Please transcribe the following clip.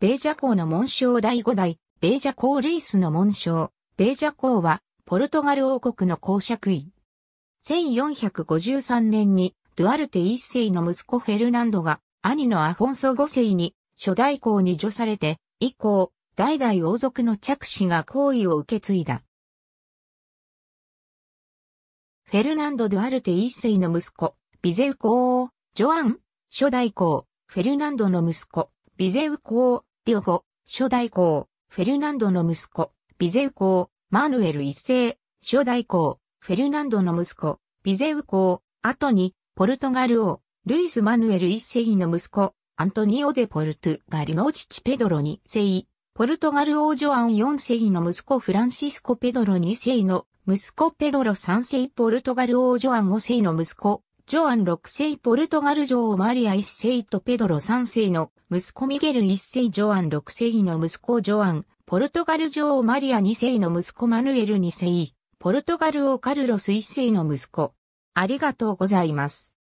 ベージャ公の紋章第5代、ベージャ公レイスの紋章、ベージャ公は、ポルトガル王国の公爵位。1453年に、ドゥアルテ一世の息子フェルナンドが、兄のアフォンソ5世に、初代公に除されて、以降、代々王族の着手が皇位を受け継いだ。フェルナンド・ドゥアルテ一世の息子、ビゼウ公王、ジョアン、初代公、フェルナンドの息子、ビゼウ公、ディオゴ、初代公、フェルナンドの息子、ビゼウ公、マヌエル一世、初代公、フェルナンドの息子、ビゼウ公、後に、ポルトガル王、ルイス・マヌエル一世の息子、アントニオ・デ・ポルトガルの父ペドロ二世、ポルトガル王ジョアン四世の息子フランシスコ・ペドロ二世の息子ペドロ三世ポルトガル王ジョアン五世の息子、ジョアン6世ポルトガル女王マリア1世とペドロ3世の息子ミゲル1世ジョアン6世の息子ジョアン、ポルトガル女王マリア2世の息子マヌエル2世、ポルトガル王カルロス1世の息子。ありがとうございます。